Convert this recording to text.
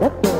Let's.